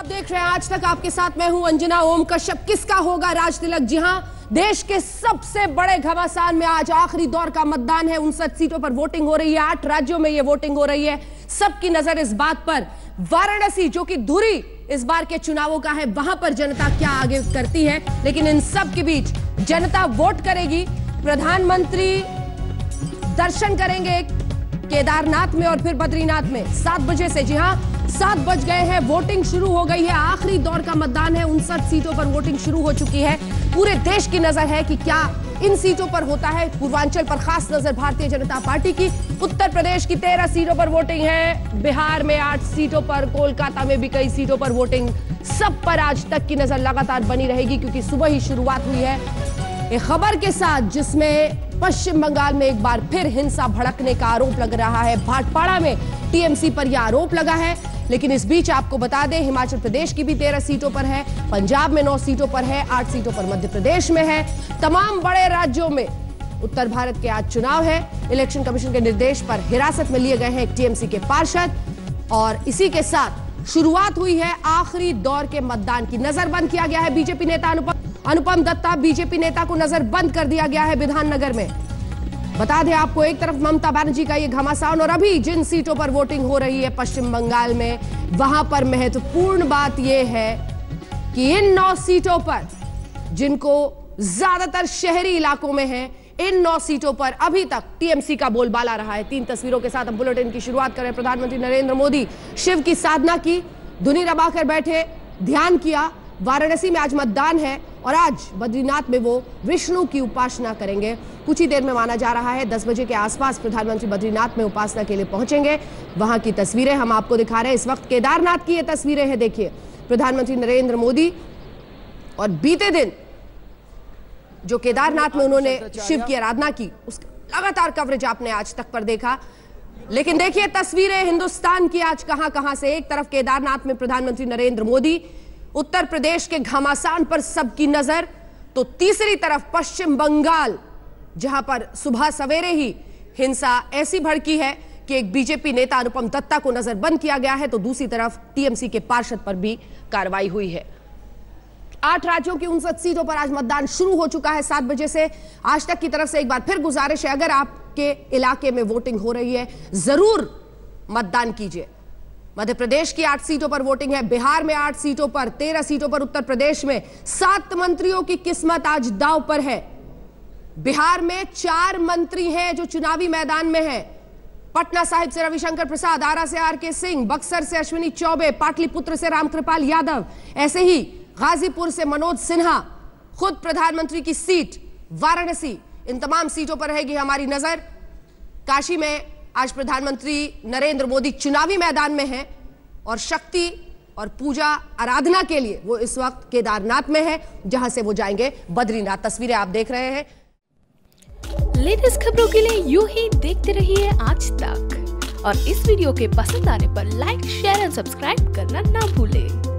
आप देख रहे हैं, आज तक आपके साथ मैं हूँ अंजना ओम कश्यप किसका होगा राज तिलक? जी हाँ, देश के सबसे बड़े घमासान में आज आखिरी दौर का मतदान है। उनसठ सीटों पर वोटिंग हो रही है, आठ राज्यों में यह वोटिंग हो रही है। सबकी नज़र इस बात पर। वाराणसी, जो कि धुरी इस बार के चुनावों का है, वहाँ पर जनता क्या आगे करती है? लेकिन इन सब के बीच जनता वोट करेगी। प्रधानमंत्री दर्शन करेंगे केदारनाथ में और फिर बद्रीनाथ में। सात बजे से, जी हाँ सात बज गए हैं वोटिंग शुरू हो गई है। आखिरी दौर का मतदान है। उनसठ सीटों पर वोटिंग शुरू हो चुकी है। पूरे देश की नज़र है कि क्या इन सीटों पर होता है। पूर्वांचल पर खास नज़र भारतीय जनता पार्टी की। उत्तर प्रदेश की तेरह सीटों पर वोटिंग है। बिहार में आठ सीटों पर, कोलकाता में भी कई सीटों पर वोटिंग सब पर आज तक की नज़र लगातार बनी रहेगी क्योंकि सुबह ही शुरुआत हुई है। एक खबर के साथ जिसमें पश्चिम बंगाल में एक बार फिर हिंसा भड़कने का आरोप लग रहा है। भाटपाड़ा में टीएमसी पर यह आरोप लगा है। लेकिन इस बीच आपको बता दें, हिमाचल प्रदेश की भी तेरह सीटों पर है, पंजाब में नौ सीटों पर है, आठ सीटों पर मध्य प्रदेश में है। तमाम बड़े राज्यों में उत्तर भारत के आज चुनाव है। इलेक्शन कमीशन के निर्देश पर हिरासत में लिए गए हैं टीएमसी के पार्षद। और इसी के साथ शुरुआत हुई है आखिरी दौर के मतदान की। नज़र बंद किया गया है बीजेपी नेता अनुपम अनुपम दत्ता। बीजेपी नेता को नज़र बंद कर दिया गया है विधाननगर में। बता दें आपको, एक तरफ़ ममता बनर्जी का ये घमासान और अभी जिन सीटों पर वोटिंग हो रही है पश्चिम बंगाल में, वहाँ पर महत्वपूर्ण बात यह है कि इन नौ सीटों पर, जिनको ज़्यादातर शहरी इलाकों में है, इन नौ सीटों पर अभी तक टीएमसी का बोलबाला रहा है। तीन तस्वीरों के साथ अब बुलेटिन की शुरुआत करें प्रधानमंत्री नरेंद्र मोदी शिव की साधना की, धुनी रबाकर बैठे, ध्यान किया, वाराणसी में आज मतदान है। और आज बद्रीनाथ में वो विष्णु की उपासना करेंगे। कुछ ही देर में माना जा रहा है, दस बजे के आसपास प्रधानमंत्री बद्रीनाथ में उपासना के लिए पहुँचेंगे। वहाँ की तस्वीरें हम आपको दिखा रहे हैं। इस वक्त केदारनाथ की ये तस्वीरें हैं, देखिए। प्रधानमंत्री नरेंद्र मोदी और बीते दिन जो केदारनाथ में उन्होंने शिव की आराधना की उस लगातार कवरेज आपने आज तक पर देखा। लेकिन देखिए, तस्वीरें हिंदुस्तान की आज कहाँ कहाँ से, एक तरफ़ केदारनाथ में प्रधानमंत्री नरेंद्र मोदी उत्तर प्रदेश के घमासान पर सबकी नज़र तो तीसरी तरफ़ पश्चिम बंगाल, जहाँ पर सुबह सवेरे ही हिंसा ऐसी भड़की है कि एक बीजेपी नेता अनुपम दत्ता को नजरबंद किया गया है तो दूसरी तरफ़ टीएमसी के पार्षद पर भी कार्रवाई हुई है। आठ राज्यों की उनसठ सीटों पर आज मतदान शुरू हो चुका है सात बजे से। आज तक की तरफ़ से एक बार फिर गुजारिश है, अगर आपके इलाके में वोटिंग हो रही है, ज़रूर मतदान कीजिए। मध्य प्रदेश की आठ सीटों पर वोटिंग है। बिहार में आठ सीटों पर, तेरह सीटों पर उत्तर प्रदेश में सात मंत्रियों की किस्मत आज दाव पर है। बिहार में चार मंत्री हैं जो चुनावी मैदान में हैं। पटना साहिब से रविशंकर प्रसाद, आरा से आर के सिंह, बक्सर से अश्विनी चौबे, पाटलिपुत्र से रामकृपाल यादव, ऐसे ही गाजीपुर से मनोज सिन्हा, खुद प्रधानमंत्री की सीट, वाराणसी। इन तमाम सीटों पर रहेगी हमारी नज़र। काशी में आज प्रधानमंत्री नरेंद्र मोदी चुनावी मैदान में हैं और शक्ति और पूजा आराधना के लिए वो इस वक्त केदारनाथ में है, जहाँ से वो जाएँगे। बद्रीनाथ तस्वीरें आप देख रहे हैं। लेटेस्ट खबरों के लिए यू ही देखते रहिए आज तक। और इस वीडियो के पसंद आने पर लाइक शेयर एंड सब्सक्राइब करना ना भूलें।